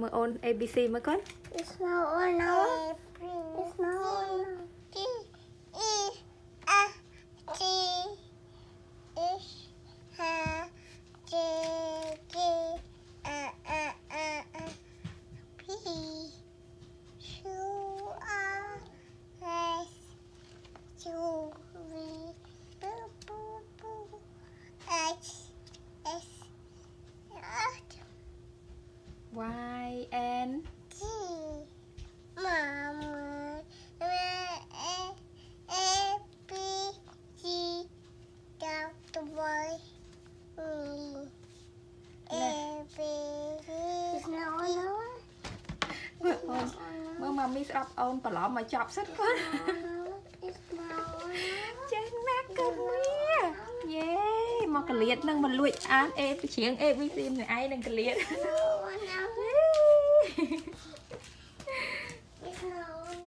មើលអូន ABC មើលកូន It's not one now. Y N T Mama A A B C Dr. Boy Me A B C It's not one now. មើលអូនមើលម៉ាមីស្ដាប់អូនបន្លំមកចប់សិតកូន It's not one now. ចេះណាស់កូននេះយេ មកកលៀតនឹងមិនលួចអាន A ព្រៀង A B C ម្នាក់ឯងនឹងកលៀត